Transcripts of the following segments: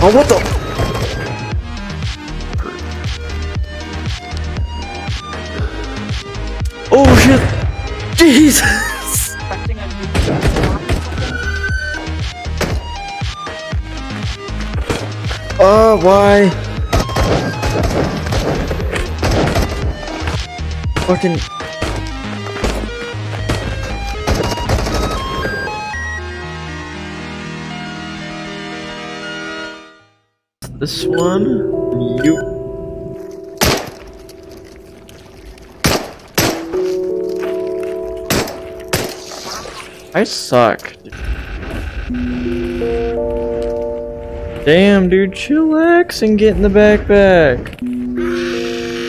Oh, what the? Oh shit! Jesus! Oh, why? Fucking. This one? You. I suck. Damn, dude, chillax and get in the backpack.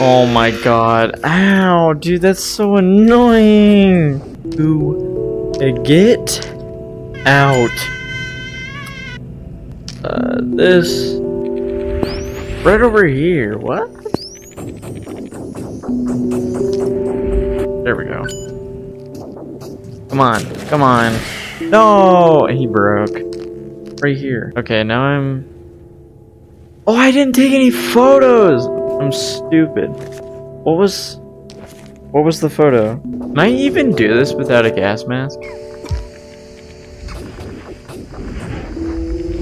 Oh my god. Ow, dude, that's so annoying. To get out. Uh, this. Right over here. What? There we go. Come on, come on. No, he broke. Right here. Okay, now I'm... Oh, I didn't take any photos! I'm stupid. What was... What was the photo? Can I even do this without a gas mask?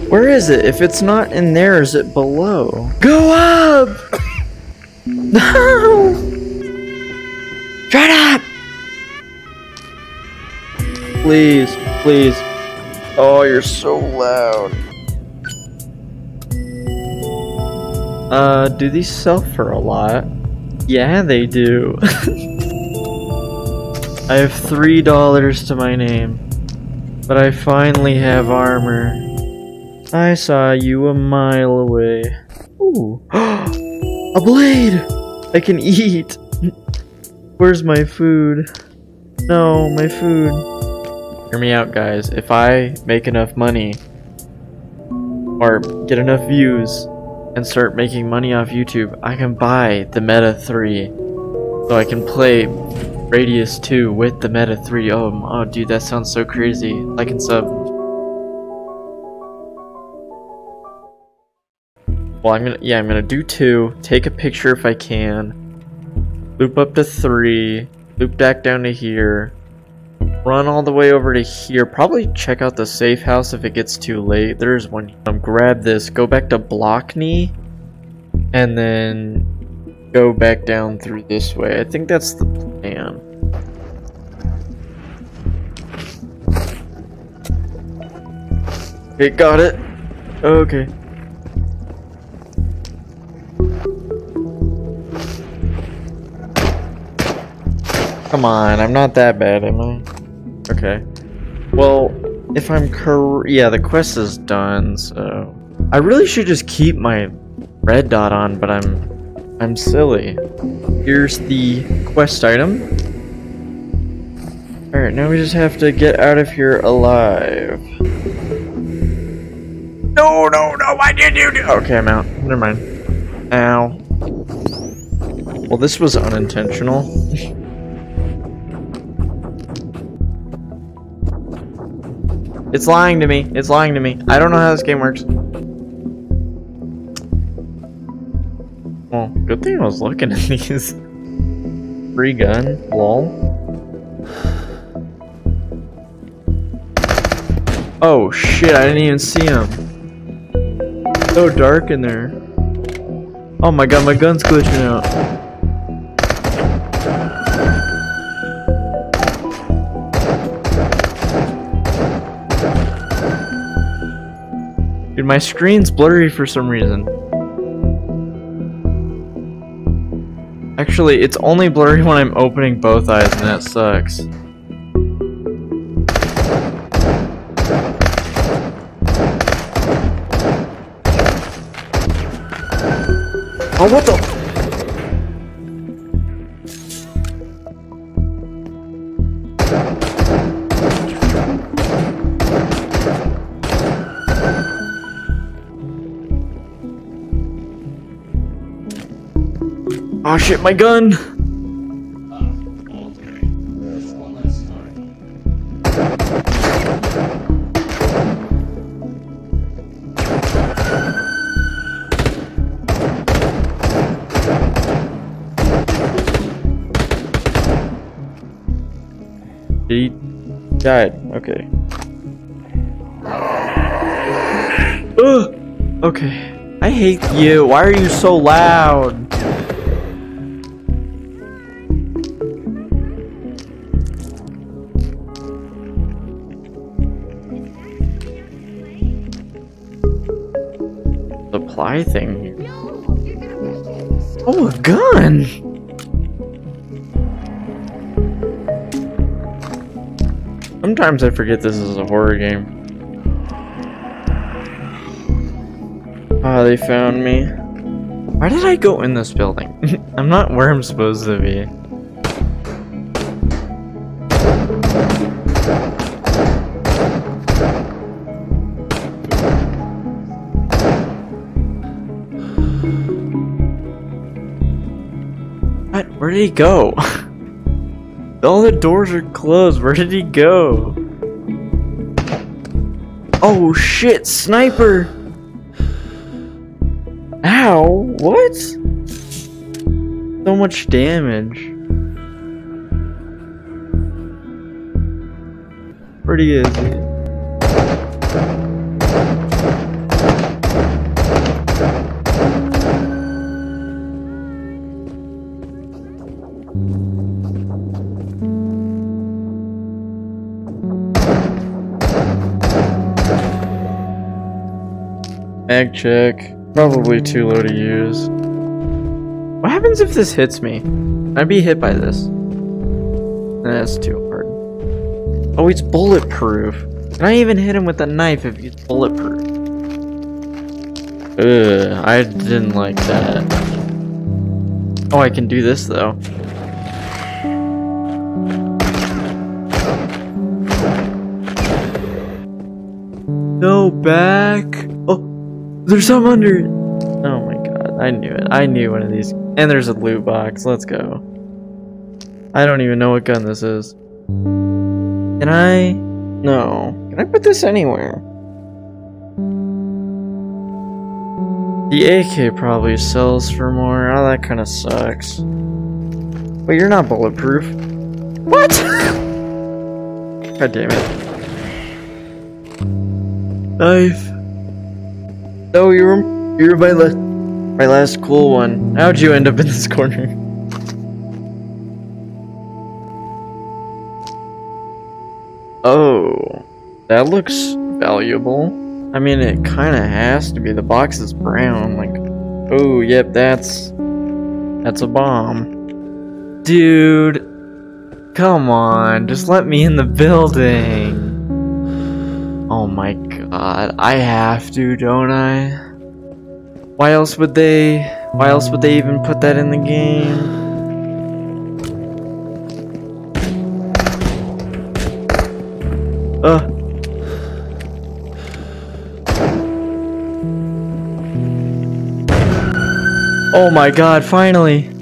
Where is it? If it's not in there, is it below? Go up! no! Shut up! Please, please. Oh, you're so loud. Uh, do these sell for a lot? Yeah, they do. I have three dollars to my name. But I finally have armor. I saw you a mile away. Ooh. a blade! I can eat! Where's my food? No, my food. Hear me out, guys. If I make enough money, or get enough views, and start making money off YouTube, I can buy the Meta 3. So I can play Radius 2 with the Meta 3. Oh, oh dude, that sounds so crazy. Like and sub. Well, I'm gonna, yeah, I'm gonna do 2, take a picture if I can, loop up to 3, loop back down to here, run all the way over to here. Probably check out the safe house if it gets too late. There's one. Um, grab this, go back to Blockney, and then go back down through this way. I think that's the plan. Okay, got it. Okay. Come on, I'm not that bad, am I? Okay. Well, if I'm cor- yeah, the quest is done, so... I really should just keep my red dot on, but I'm... I'm silly. Here's the quest item. Alright, now we just have to get out of here alive. No, no, no, why did you do- Okay, I'm out. Never mind. Ow. Well, this was unintentional. It's lying to me. It's lying to me. I don't know how this game works. Well, good thing I was looking at these. Free gun. Lol. Oh shit, I didn't even see him. So dark in there. Oh my god, my gun's glitching out. Dude, my screen's blurry for some reason. Actually, it's only blurry when I'm opening both eyes, and that sucks. Oh, what the? Oh shit, my gun! He died. Okay. Ugh. Okay. I hate you. Why are you so loud? Thing here. Oh, a gun! Sometimes I forget this is a horror game. Ah, they found me. Why did I go in this building? I'm not where I'm supposed to be. Did he go? All the doors are closed. Where did he go? Oh shit, sniper! Ow, what? So much damage. Where is Mag check. Probably too low to use. What happens if this hits me? I'd be hit by this. That's too hard. Oh, it's bulletproof. Can I even hit him with a knife if he's bulletproof? Ugh, I didn't like that. Oh, I can do this though. No back. There's some under it. Oh my god, I knew it. I knew one of these. And there's a loot box. Let's go. I don't even know what gun this is. Can I? No. Can I put this anywhere? The AK probably sells for more. Oh, that kind of sucks. But you're not bulletproof. What? God damn it. Knife. Oh, you were you were my last my last cool one. How'd you end up in this corner? Oh, that looks valuable. I mean, it kind of has to be. The box is brown. Like, oh, yep, that's that's a bomb, dude. Come on, just let me in the building. Oh my god, I have to, don't I? Why else would they, why else would they even put that in the game? Uh. Oh my god, finally.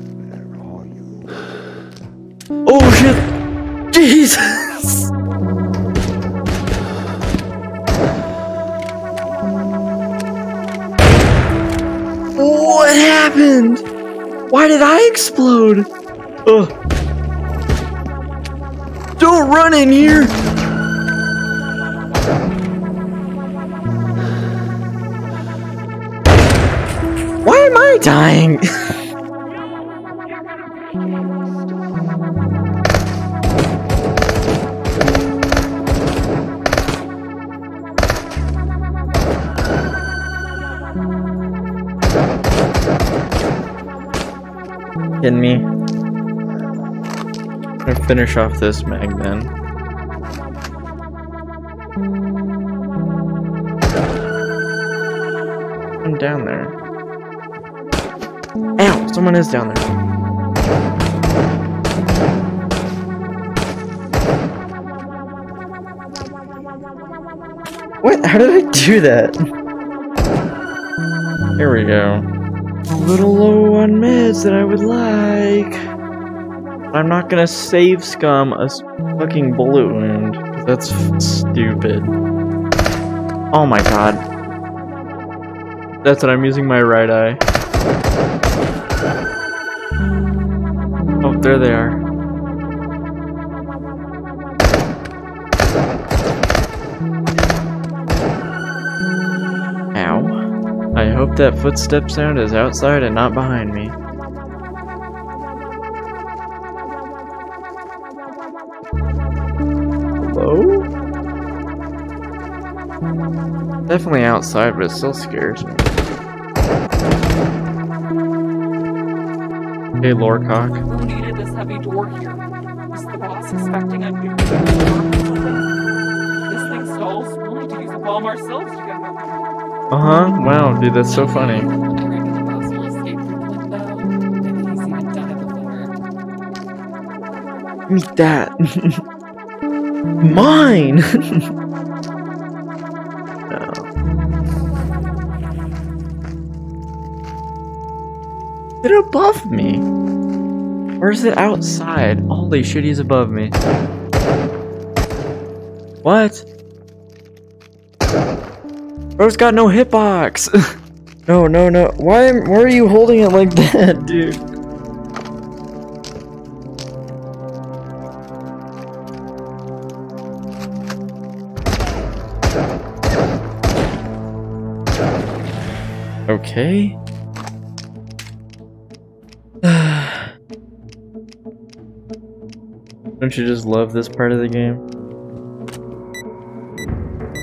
Happened? Why did I explode? Ugh. Don't run in here! Why am I dying? Kidding me? I'm gonna finish off this mag then. I'm down there. Ow! Someone is down there. What? How did I do that? Here we go. A little low on meds that I would like. I'm not gonna save scum a fucking bullet wound. That's stupid. Oh my god. That's what I'm using my right eye. Oh, there they are. That footstep sound is outside and not behind me. Hello? Definitely outside, but it still scares me. Hey, Lorecock. Who needed this heavy door here? Is the boss expecting a new This thing stalls. We'll need to use a bomb ourselves to get. Uh huh. Wow, dude, that's so funny. Meet that. Mine! no. It above me? Or is it outside? Holy shit, he's above me. What? Bro's got no hitbox! no, no, no. Why, why are you holding it like that, dude? Okay. Don't you just love this part of the game?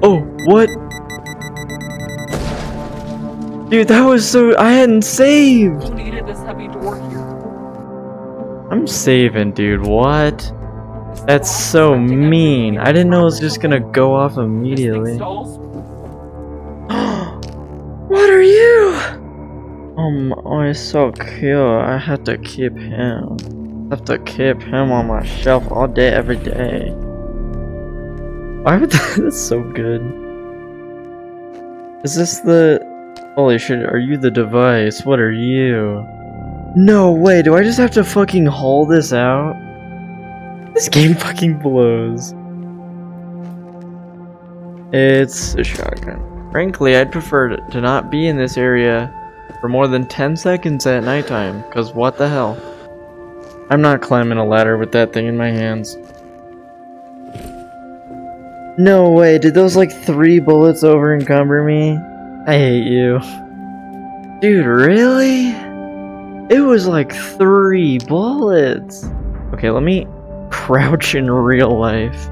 Oh, what? Dude, that was so- I hadn't saved! Who needed this heavy door here? I'm saving, dude, what? That's so expecting a new mean. I didn't know it was just gonna go off immediately. what are you? Um, oh, he's so cute. I have to keep him. I have to keep him on my shelf all day, every day. Why would that? That's so good. Is this the? Holy shit! Are you the device? What are you? No way! Do I just have to fucking haul this out? This game fucking blows. It's a shotgun. Frankly, I'd prefer to not be in this area for more than 10 seconds at nighttime, cause what the hell? I'm not climbing a ladder with that thing in my hands. No way, did those like three bullets over encumber me? I hate you. Dude, really? It was like three bullets. Okay, let me crouch in real life.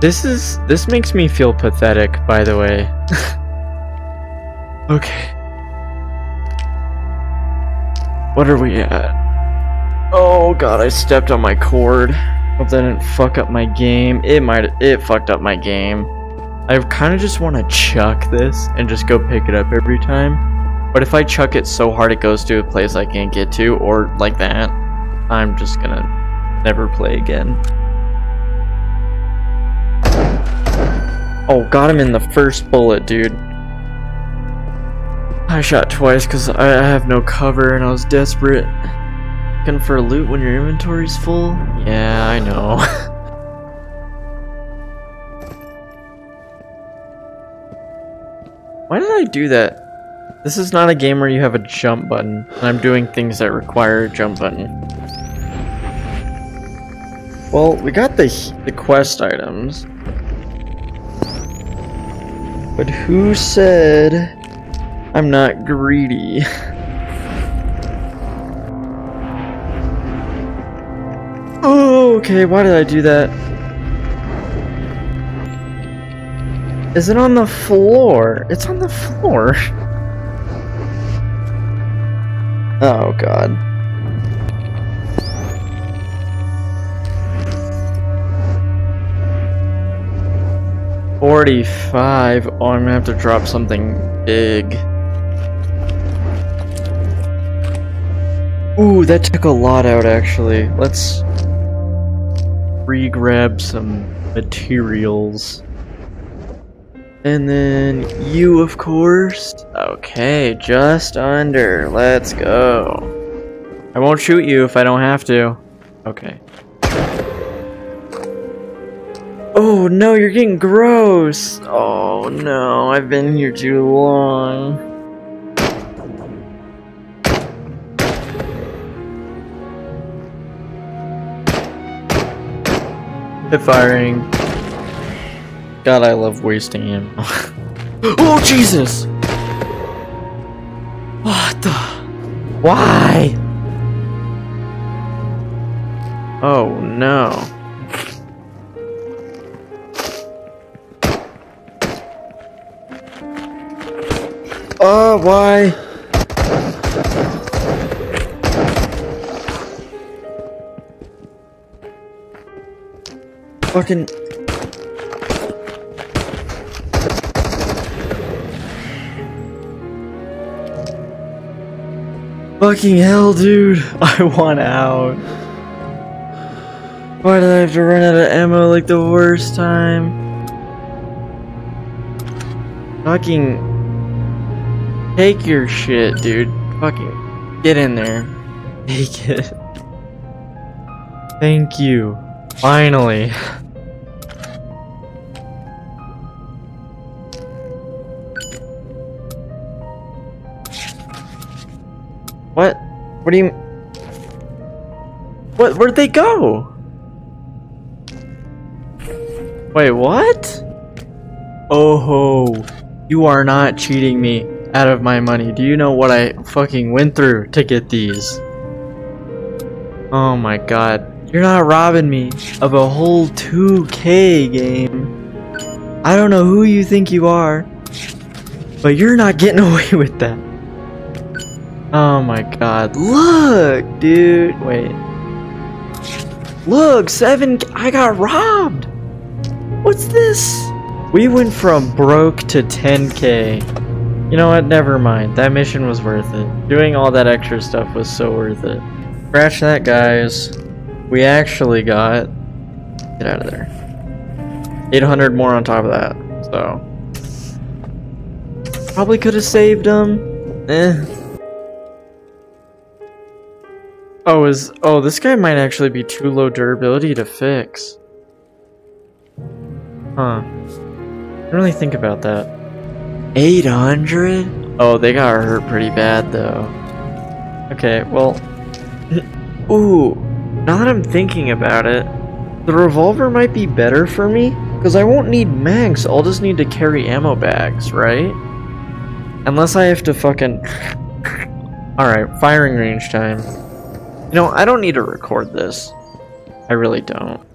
This is this makes me feel pathetic, by the way. okay. What are we at? Oh god, I stepped on my cord. Hope that didn't fuck up my game. It might it fucked up my game. I kind of just want to chuck this and just go pick it up every time. But if I chuck it so hard it goes to a place I can't get to, or like that, I'm just gonna never play again. Oh, got him in the first bullet, dude. I shot twice because I I have no cover and I was desperate. Looking for loot when your inventory's full? Yeah, I know. Why did I do that? This is not a game where you have a jump button, and I'm doing things that require a jump button. Well, we got the the quest items. But who said I'm not greedy? oh, okay, why did I do that? Is it on the floor? It's on the floor. Oh god. Forty-five. Oh, I'm gonna have to drop something big. Ooh, that took a lot out actually. Let's re-grab some materials. And then you, of course. Okay, just under. Let's go. I won't shoot you if I don't have to. Okay. Oh no, you're getting gross. Oh no, I've been here too long. Hip firing. God, I love wasting him. oh Jesus! What the? Why? Oh no. Oh, why? Fucking. Fucking hell, dude. I want out. Why did I have to run out of ammo like the worst time? Fucking. Take your shit, dude. Fucking. Get in there. Take it. Thank you. Finally. What? What do you... What? Where'd they go? Wait, what? Oh ho. You are not cheating me out of my money. Do you know what I fucking went through to get these? Oh my god. You're not robbing me of a whole 2k game. I don't know who you think you are, but you're not getting away with that. Oh my god. Look, dude. Wait. Look, seven. I got robbed. What's this? We went from broke to 10k. You know what? Never mind. That mission was worth it. Doing all that extra stuff was so worth it. Scratch that, guys. We actually got. Get out of there. 800 more on top of that. So. Probably could have saved them. Eh. Oh, is oh this guy might actually be too low durability to fix. Huh. Didn't really think about that. 800? Oh, they got hurt pretty bad though. Okay, well. Ooh, now that I'm thinking about it, the revolver might be better for me because I won't need mags. I'll just need to carry ammo bags, right? Unless I have to fucking. Alright, firing range time. You know, I don't need to record this. I really don't.